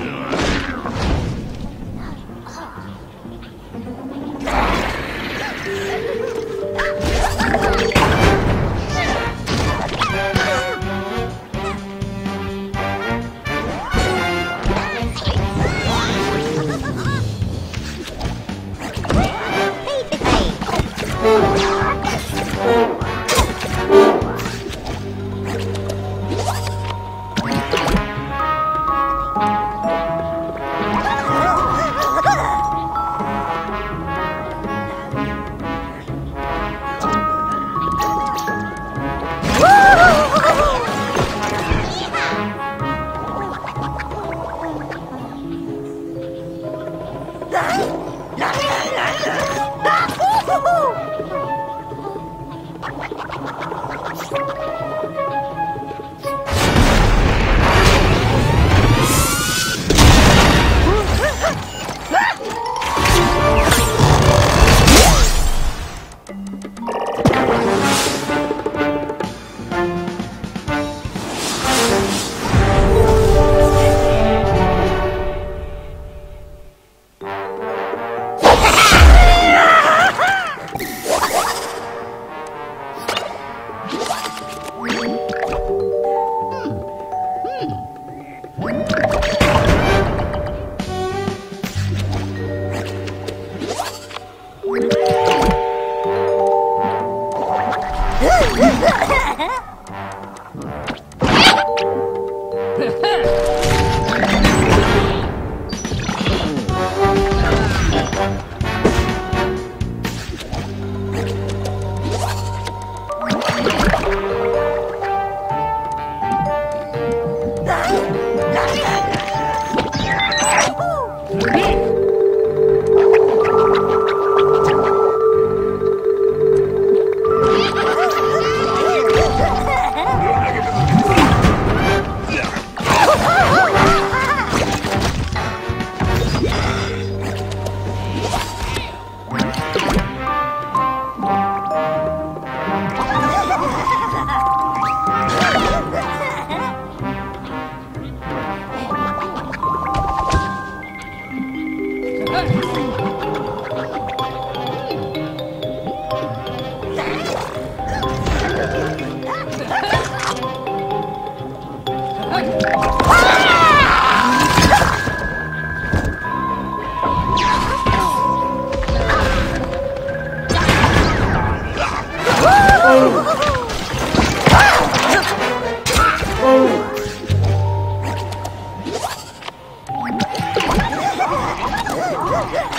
Ugh.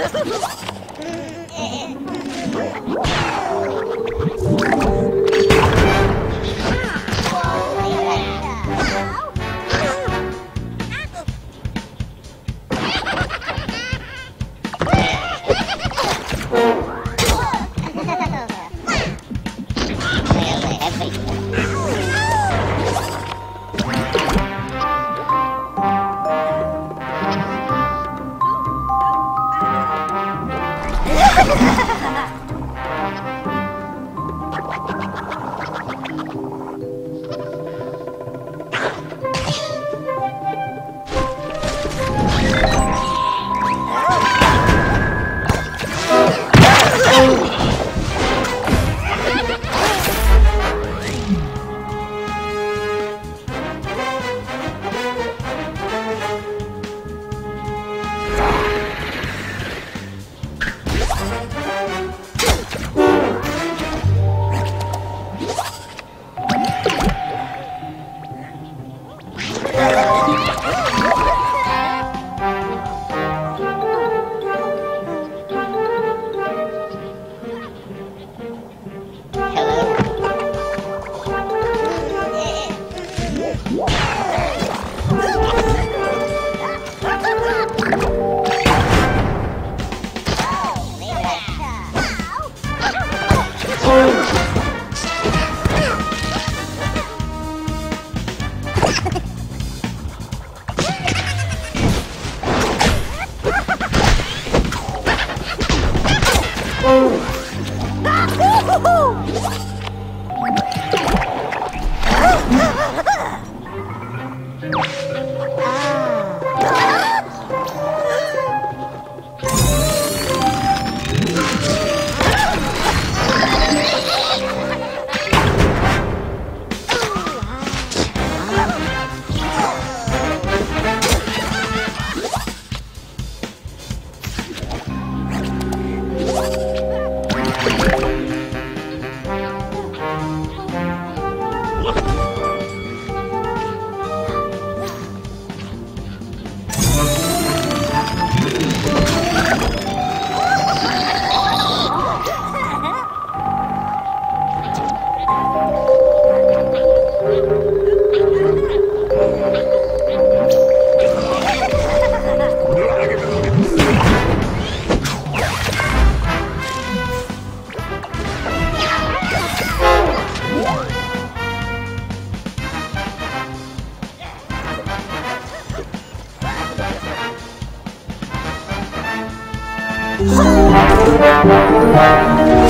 Ha ha ha! 吼！